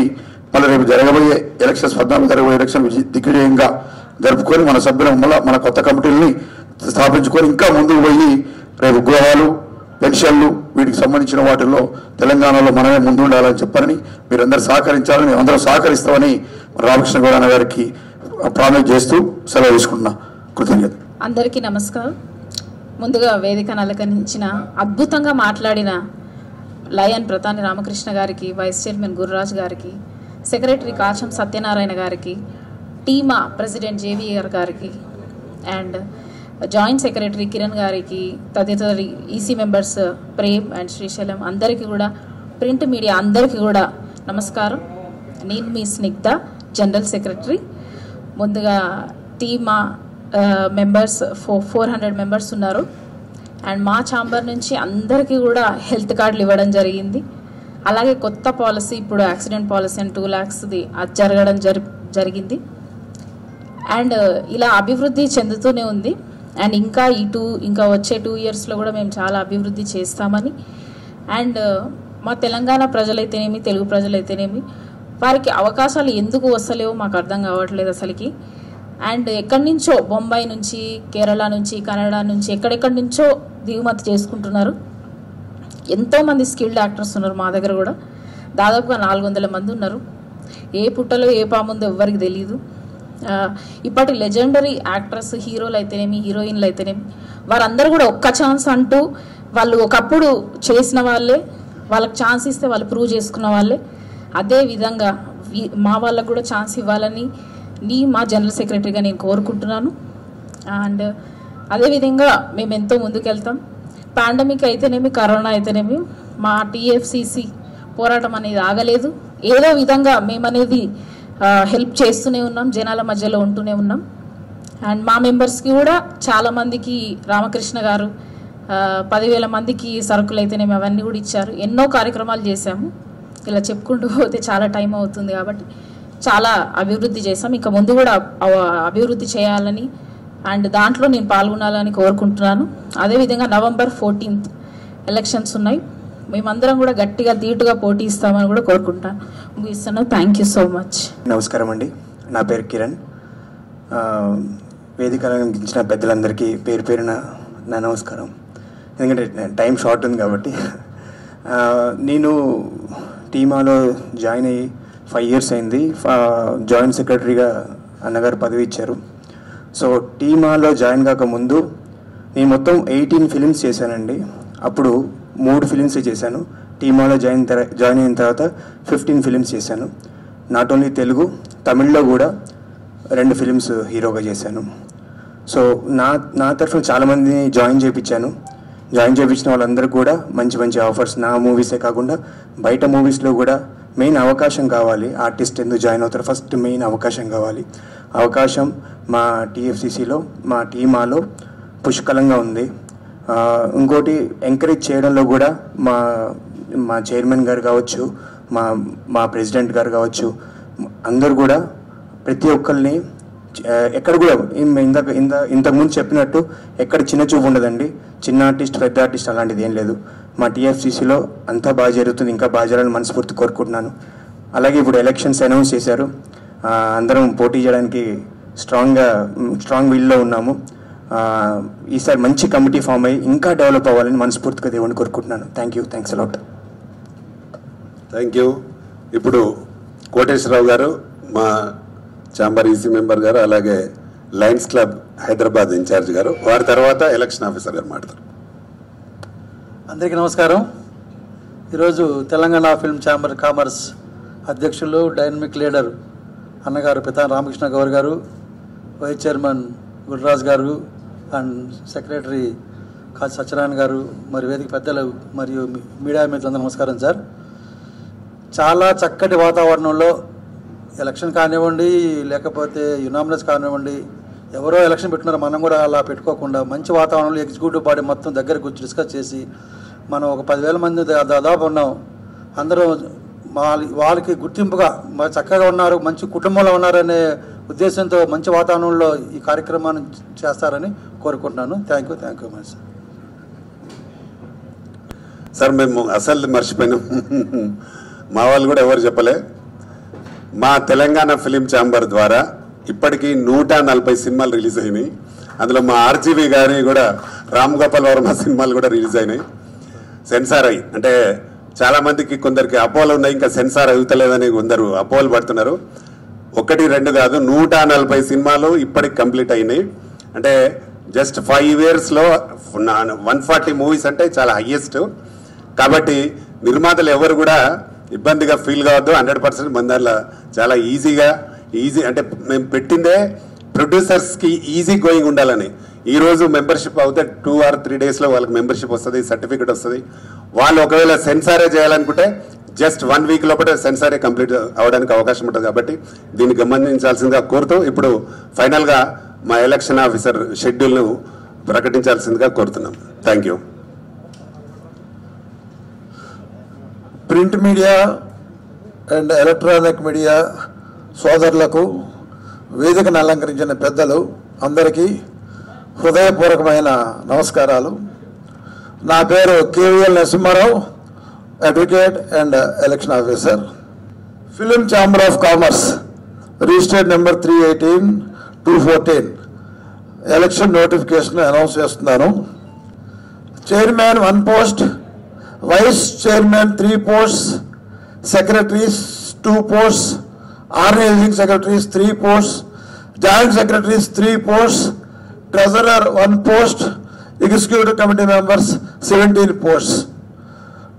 మళ్ళీ రేపు జరగబోయే ఎలక్షన్స్ పద్నాలుగు జరగబోయే ఎలక్షన్ దిగ్విజయంగా జరుపుకొని మన సభ్యుల మళ్ళీ మన కొత్త కమిటీలని స్థాపించుకొని ఇంకా ముందుకు పోయి రేపు గృహాలు పెన్షన్లు వీటికి సంబంధించిన వాటిల్లో తెలంగాణలో మనమే ముందుండాలని చెప్పారని మీరందరూ సహకరించాలని మేమందరం సహకరిస్తామని రామకృష్ణ గౌడ గారికి ప్రామిస్ చేస్తూ సెలవు తీసుకుంటున్నా. కృతజ్ఞత అందరికీ నమస్కారం. ముందుగా వేదికను అలంకరించిన అద్భుతంగా మాట్లాడిన లయన్ ప్రతాని రామకృష్ణ గారికి వైస్ చైర్మన్ గురురాజ్ గారికి సెక్రటరీ కాచం సత్యనారాయణ గారికి టీమా ప్రెసిడెంట్ జేవీఆర్ గారికి అండ్ జాయింట్ సెక్రటరీ కిరణ్ గారికి తదితర EC members Prem and Srisailam అందరికీ కూడా ప్రింట్ మీడియా అందరికీ కూడా నమస్కారం. నేను మీ స్నిగ్ధ జనరల్ సెక్రటరీ. ముందుగా టీమా members four four hundred members ఉన్నారు. అండ్ మా ఛాంబర్ నుంచి అందరికీ కూడా హెల్త్ కార్డులు ఇవ్వడం జరిగింది. అలాగే కొత్త పాలసీ ఇప్పుడు యాక్సిడెంట్ పాలసీ అని టూ ల్యాక్స్ది అది జరగడం జరి జరిగింది. అండ్ ఇలా అభివృద్ధి చెందుతూనే ఉంది. అండ్ ఇంకా ఈ టూ ఇంకా వచ్చే టూ ఇయర్స్లో కూడా మేము చాలా అభివృద్ధి చేస్తామని. అండ్ uh, మా తెలంగాణ ప్రజలైతేనేమి తెలుగు ప్రజలైతేనేమి వారికి అవకాశాలు ఎందుకు వస్తలేవో మాకు అర్థం కావట్లేదు అసలుకి. అండ్ ఎక్కడి నుంచో బొంబాయి నుంచి కేరళ నుంచి కన్నడ నుంచి ఎక్కడెక్కడి నుంచో దిగుమతి చేసుకుంటున్నారు. ఎంతోమంది స్కిల్డ్ యాక్టర్స్ ఉన్నారు మా దగ్గర కూడా. దాదాపుగా నాలుగు వందల మంది ఉన్నారు. ఏ పుట్టలో ఏ పాముందో ఎవ్వరికి తెలియదు ఇప్పటి లెజెండరీ యాక్ట్రెస్ హీరోలు అయితేనేమి హీరోయిన్లు అయితేనేమి వారందరూ కూడా ఒక్క ఛాన్స్ అంటూ వాళ్ళు ఒకప్పుడు చేసిన వాళ్ళే వాళ్ళకి ఛాన్స్ ఇస్తే వాళ్ళు ప్రూవ్ చేసుకున్న వాళ్ళే. అదే విధంగా మా వాళ్ళకు కూడా ఛాన్స్ ఇవ్వాలని నీ మా జనరల్ సెక్రటరీగా నేను కోరుకుంటున్నాను. అండ్ అదేవిధంగా మేము ఎంతో ముందుకెళ్తాం. పాండమిక్ అయితేనేమి కరోనా అయితేనేమి మా టీఎఫ్సిసి పోరాటం అనేది ఆగలేదు. ఏదో విధంగా మేమనేది హెల్ప్ చేస్తూనే ఉన్నాం జనాల మధ్యలో ఉంటూనే ఉన్నాం. అండ్ మా మెంబర్స్కి కూడా చాలామందికి రామకృష్ణ గారు పదివేల మందికి సరుకులు అయితేనేమి అవన్నీ కూడా ఇచ్చారు. ఎన్నో కార్యక్రమాలు చేశాము. ఇలా చెప్పుకుంటూ పోతే చాలా టైం అవుతుంది కాబట్టి చాలా అభివృద్ధి చేశాం. ఇంకా ముందు కూడా అభివృద్ధి చేయాలని అండ్ దాంట్లో నేను పాల్గొనాలని కోరుకుంటున్నాను. అదేవిధంగా నవంబర్ ఫోర్టీన్త్ ఎలక్షన్స్ ఉన్నాయి. మేమందరం కూడా గట్టిగా ధీటుగా పోటీ ఇస్తామని కూడా కోరుకుంటాను ముగిస్తాను థ్యాంక్ యూ సో మచ్ నమస్కారం అండి. నా పేరు కిరణ్. వేదికలను గించిన పెద్దలందరికీ పేరు పేరున నా నమస్కారం. ఎందుకంటే టైం షార్ట్ ఉంది కాబట్టి. నేను టీమాలో జాయిన్ అయ్యి ఫైవ్ ఇయర్స్ అయింది. జాయింట్ సెక్రటరీగా అన్నగారు పదవి ఇచ్చారు. సో టీమాలో జాయిన్ కాకముందు నేను మొత్తం ఎయిటీన్ ఫిలిమ్స్ చేశానండి. అప్పుడు మూడు ఫిలిమ్స్ చేశాను. టీమాలో జాయిన్ జాయిన్ అయిన తర్వాత ఫిఫ్టీన్ ఫిలిమ్స్ చేశాను. నాట్ ఓన్లీ తెలుగు తమిళ్ళో కూడా రెండు ఫిలిమ్స్ హీరోగా చేశాను. సో నా నా తరఫున చాలామందిని జాయిన్ చేయించాను జాయిన్ చేయించిన వాళ్ళందరూ కూడా మంచి మంచి ఆఫర్స్. నా మూవీసే కాకుండా బయట మూవీస్లో కూడా మెయిన్ అవకాశం కావాలి. ఆర్టిస్ట్ ఎందుకు జాయిన్ అవుతారు ఫస్ట్ మెయిన్ అవకాశం కావాలి. అవకాశం మా టీఎఫ్సిసిలో మా టీమాలో పుష్కలంగా ఉంది. ఇంకోటి ఎంకరేజ్ చేయడంలో కూడా మా మా చైర్మన్ గారు కావచ్చు మా మా ప్రెసిడెంట్ గారు కావచ్చు అందరు కూడా ప్రతి ఒక్కరిని ఎక్కడ కూడా ఇందాక ఇంత ఇంతకుముందు చెప్పినట్టు ఎక్కడ చిన్న చూపు ఉండదండి. చిన్న ఆర్టిస్ట్ పెద్ద ఆర్టిస్ట్ అలాంటిది ఏం లేదు. మా టీఎఫ్సీసీలో అంతా బాగా జరుగుతుంది. ఇంకా బాగా జరగాలని మనస్ఫూర్తి కోరుకుంటున్నాను. అలాగే ఇప్పుడు ఎలక్షన్స్ అనౌన్స్ చేశారు. అందరం పోటీ చేయడానికి స్ట్రాంగ్గా స్ట్రాంగ్ విల్లో ఉన్నాము. ఈసారి మంచి కమిటీ ఫామ్ అయ్యి ఇంకా డెవలప్ అవ్వాలని మనస్ఫూర్తిగా దేవుని కోరుకుంటున్నాను. Thank you thanks a lot thank you ఇప్పుడు కోటేశ్వరరావు గారు మా చాంబర్ ఈసీ మెంబర్ గారు అలాగే లయన్స్ క్లబ్ హైదరాబాద్ ఇన్ఛార్జ్ గారు వారి తర్వాత ఎలక్షన్ ఆఫీసర్ గారు మాట్లాడతారు. అందరికీ నమస్కారం. ఈరోజు తెలంగాణ ఫిల్మ్ ఛాంబర్ కామర్స్ అధ్యక్షులు డైనమిక్ లీడర్ అన్నగారు పితాని రామకృష్ణ గౌర్ గారు వైస్ చైర్మన్ గురురాజ్ గారు అండ్ సెక్రటరీ కాజీ సత్యనారాయణ గారు మరి వేదిక పెద్దలు మరియు మీడియా మిత్రులందరూ నమస్కారం సార్. చాలా చక్కటి వాతావరణంలో ఎలక్షన్ కానివ్వండి లేకపోతే యునామినస్ కానివ్వండి ఎవరో ఎలక్షన్ పెట్టుకున్నారు మనం కూడా అలా పెట్టుకోకుండా మంచి వాతావరణంలో ఎగ్జిక్యూటివ్ బాడీ మొత్తం దగ్గర కూర్చొని డిస్కస్ చేసి మనం ఒక పదివేల మంది దాదాపు ఉన్నాం. అందరూ వాళ్ళ వాళ్ళకి గుర్తింపుగా చక్కగా ఉన్నారు మంచి కుటుంబంలో ఉన్నారనే ఉద్దేశంతో మంచి వాతావరణంలో ఈ కార్యక్రమాన్ని చేస్తారని కోరుకుంటున్నాను. Thank you thank you much sir sir మేము అసలు మర్చిపోయినాం. మా వాళ్ళు కూడా ఎవరు చెప్పలే? మా తెలంగాణ ఫిలిం ఛాంబర్ ద్వారా ఇప్పటికీ నూట నలభై సినిమాలు రిలీజ్ అయినాయి. అందులో మా ఆర్జీవి గారి కూడా రామ్ గోపాల్ వర్మ సినిమాలు కూడా రిలీజ్ అయినాయి. సెన్సార్ అయ్యి అంటే చాలామందికి కొందరికి అపోలు ఉన్నాయి ఇంకా సెన్సార్ అవుతలేదని కొందరు అపోలు పడుతున్నారు. ఒకటి రెండు కాదు నూట నలభై సినిమాలు ఇప్పటికి కంప్లీట్ అయినాయి. అంటే జస్ట్ ఫైవ్ ఇయర్స్లో వన్ ఫార్టీ మూవీస్ అంటే చాలా హయ్యెస్ట్ కాబట్టి నిర్మాతలు ఎవరు కూడా ఇబ్బందిగా ఫీల్ కావద్దు. హండ్రెడ్ పర్సెంట్ మన దాంట్లో చాలా ఈజీగా ఈజీ అంటే మేము పెట్టిందే ప్రొడ్యూసర్స్కి ఈజీ గోయింగ్ ఉండాలని. ఈరోజు మెంబర్షిప్ అవుతే టూ ఆర్ త్రీ డేస్లో వాళ్ళకి మెంబర్షిప్ వస్తుంది సర్టిఫికెట్ వస్తుంది. వాళ్ళు ఒకవేళ సెన్సారే చేయాలనుకుంటే జస్ట్ వన్ వీక్ లోపల సెన్సారే కంప్లీట్ అవ్వడానికి అవకాశం ఉంటుంది కాబట్టి దీన్ని గమనించాల్సిందిగా కోరుతూ ఇప్పుడు ఫైనల్గా మా ఎలక్షన్ ఆఫీసర్ షెడ్యూల్ను ప్రకటించాల్సిందిగా కోరుతున్నాం. Thank you print media and electronic media సోదరులకు వేదికను అలంకరించిన పెద్దలు అందరికీ హృదయపూర్వకమైన నమస్కారాలు. నా పేరు KVL Narasimharao. Advocate and election officer film chamber of commerce registered number three eighteen two fourteen election notification announce చేస్తున్నాను. Chairman one post vice chairman three posts secretaries two posts organising secretaries three posts joint secretaries three posts treasurer one post executive committee members seventeen posts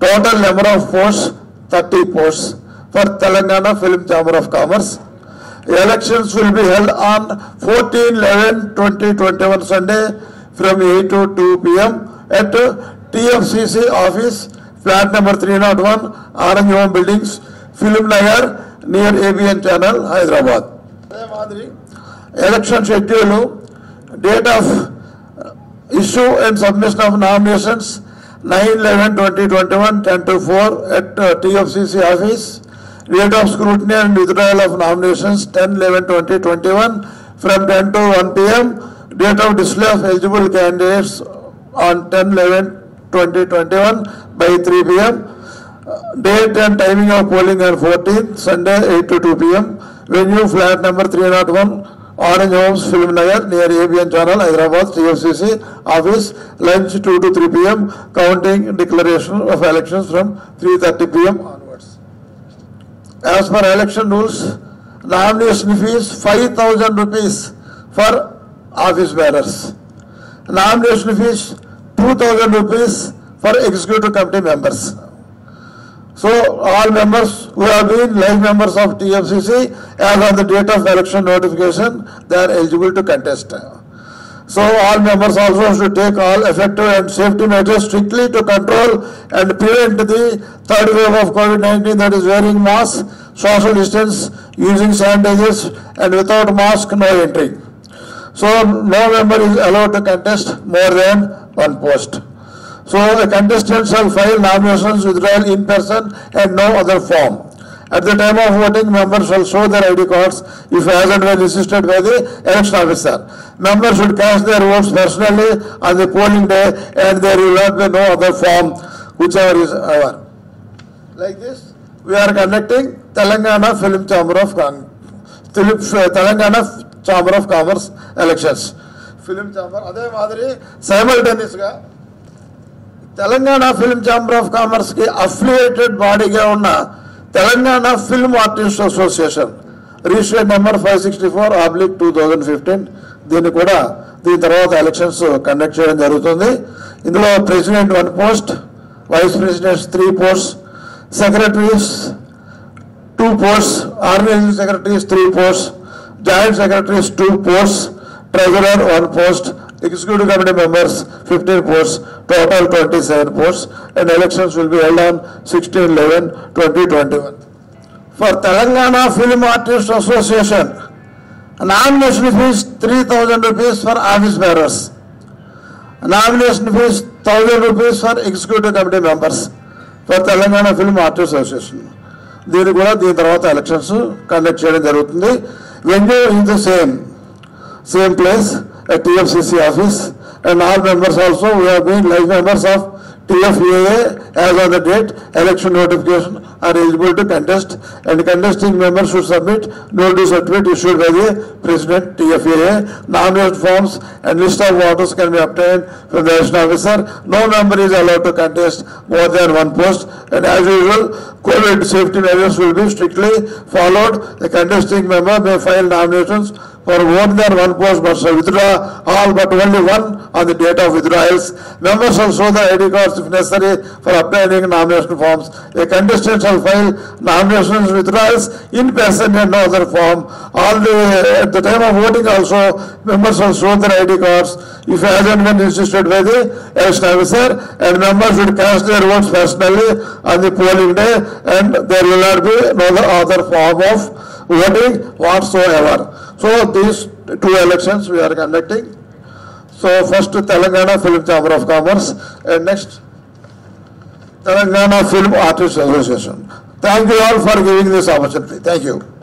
Total number of posts, 30 posts for Telangana Film Chamber of Commerce. Elections will be held on 14-11-2021 Sunday from 8 to 2 p.m. at TFCC office, flat number 301, Orange Home Buildings, Film Nagar, near ABN Channel, Hyderabad. Election schedule, date of uh, issue and submission of nominations, 9-11-2021, 10 to 4 at uh, TFCC office. Date of scrutiny and withdrawal of nominations 10-11-2021 from 10 to 1 p.m. Date of display of eligible candidates on 10-11-2021 by 3 p.m. Date and timing of polling on 14th, Sunday 8 to 2 p.m. Venue flat number 301, Orange Homes, Film Nagar, near ABN Channel, Hyderabad, TFCC office, lunch 2 to 3 p.m. Counting declaration of elections from 3:30 p.m. onwards. As per election rules, nomination fees 5,000 rupees for office bearers. Nomination fees 2,000 rupees for executive committee members. So all members who have been life members of TFCC as on the date of election notification, they are eligible to contest. So all members also should take all effective and safety measures strictly to control and prevent the third wave of COVID-19 that is wearing mask, social distance, using sanitizers and without mask no entry. So no member is allowed to contest more than one post. So the contestant shall file nominations withdrawal in person and no other form. At the time of voting, members shall show their ID cards if as and when insisted by the election officer. Members should cast their votes personally on the polling day and there will not be no other form whichever is our. Like this, we are conducting Telangana Film Chamber of Con, Philip- Telangana Chamber of Commerce elections. Film chamber అదే మాదిరి సైమల్టేనియస్గా Telangana film chamber of కామర్స్కి affiliated బాడీగా ఉన్న Telangana film artist association. Registered number five sixty four oblique two thousand fifteen దీన్ని కూడా దీని తర్వాత ఎలక్షన్స్ కండక్ట్ చేయడం జరుగుతుంది. ఇందులో president one post vice presidents three post secretaries two post organising secretaries three post joint secretaries two post treasurer one post executive committee members, fifteen posts, total twenty-seven posts, and elections will be held on 16-11-2021. For Telangana Film Artists Association, nomination fees three thousand rupees for office bearers. Nomination fees thousand rupees for executive committee members for Telangana Film Artists Association. దీన్ని కూడా దీని తర్వాత elections conduct చేయడం జరుగుతుంది venue in the same same place at TFCC office and all members also we have been life members of TFUA as on the date election notification are eligible to contest and contesting members should submit notice certificate issued by the President TFUA. Nomination forms and list of voters can be obtained from the election officer. No member is allowed to contest more than one post and as usual COVID safety measures will be strictly followed. The contesting member may file nominations for more than one post shall withdraw all but only one on the date of withdrawals. Members shall show the ID cards if necessary for obtaining nomination forms. A contestant shall file nominations withdrawals in person and no other form. All the, uh, at the time of voting also, members shall show their ID cards if as and when insisted by the election officer and members should cast their votes personally on the polling day and there will not be no other form of voting whatsoever. So these two elections we are conducting. So first Telangana Film Chamber of Commerce and next Telangana Film Artists Association. Thank you all for giving this opportunity. Thank you.